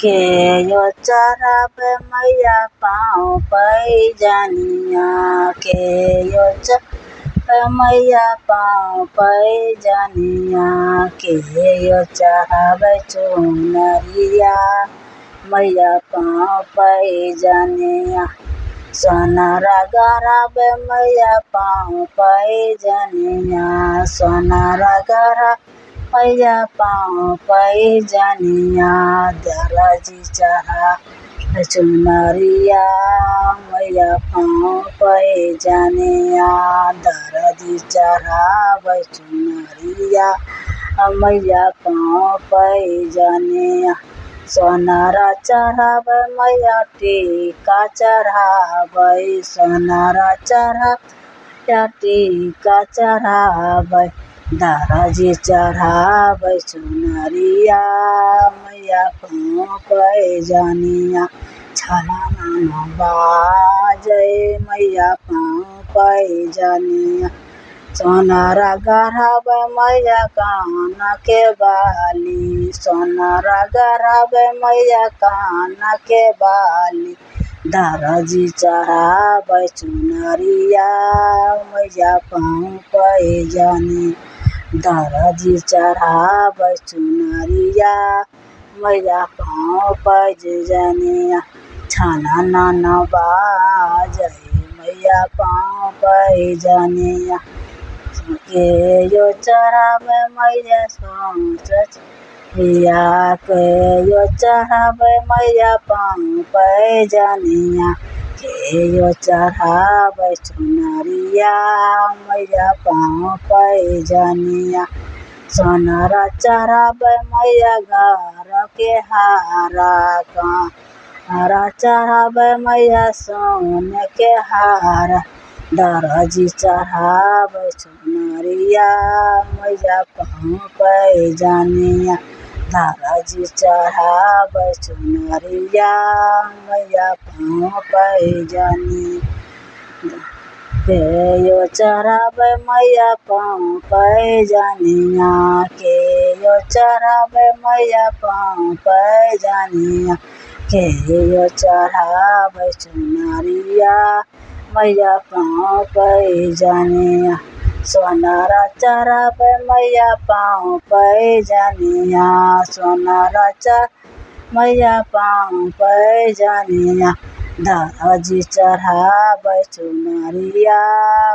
के यो चराब मैया पाँव पैजनिया। के यो चराब मैया पाँव पैजनिया। के यो चढ़ाब चुनरिया। मैया पाँव पैजनिया। सोनारा गराब मैया पाँव पैजनिया। सोनारा गरा मैया पाँव पैजनिया दरजी चढ़ा चुनरिया मैया पाँव पैजनिया दरजी चढ़ाब चुनरिया मैया पाँव पैजनिया सोनारा चढ़ाब मैया टीका चढ़ाबै सोनारा चढ़ाब या टीका चढ़ाबै दरजी चढ़ाबै चुनरिया, मैया पाँव पैजनिया छलना बाजै, मैया पाँव पैजनिया सोनारा गढ़ब मैया कान के बाली। सोनारा गढ़ब मैया कान के बाली। दरजी चढ़ाब चुनरिया, मैया पाँव पैजनी दरजी चढ़ाब चुनरिया, मैया पाँव पैजनिया छाना नाना बाजै मैया पाँव पैजनिया के यो चढ़ाब मैया सोच के यो चढ़ाब मैया पाँव पैजनिया के यो चढ़ाब चुनरिया मैया पाँव पैजनिया सोनारा चढ़ाब मैया घर के हारा का हरा चढ़ाब मैया सोन के हारा। दरजी चढ़ाब चुनरिया मैया पाँव पैजनिया दरजी चढ़ाब चुनरिया मैया पाँव पैजनी के यो चढ़ाब मैया पाँव पैजनिया के यो चढ़ाब मैया पाँव पैजनिया के यो चढ़ाब चुनरिया मैया पाँव पैजनिया सोनारा चढ़ाब मैया पाँव पे पैजनिया सोनारा चढ़ मैया पाँव पैजनिया दरजी चढ़ाब चुनरिया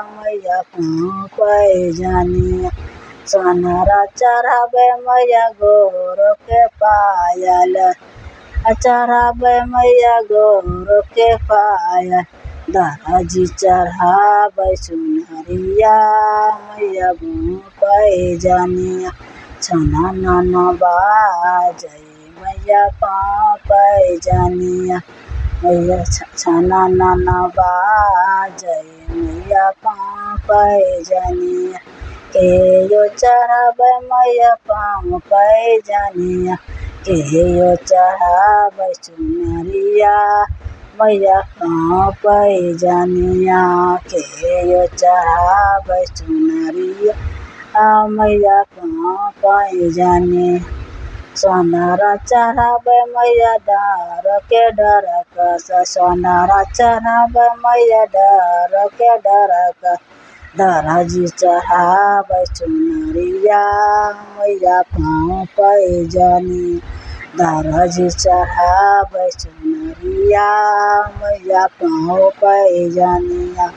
मैया पाँव पे पैजनिया सोनारा चढ़ाब मैया गोर के पायल चढ़ाब मैया गोर के पायल दरजी चढ़ाब चुनरिया मैया पाँव पैजनिया छना नन बाजै मैया पाँव पैजनिया मैया छना नन बाजै मैया पाँव पैजनिया के यो चढ़ाब, मैया पाँव पैजनिया के यो चढ़ाब चुनरिया मैया पाँव पैजनिया के यो चढ़ाब चुनरिया मैया पाँव पैजनिया सोनारा चढ़ाब मैया डर के डर कस। सोनारा चढ़ाब मैया डर के डर क दरजी चढ़ाब चुनरिया मैया पाँव पैजनी दरजी चढ़ाब चुनरिया मैया पाँव पैजनिया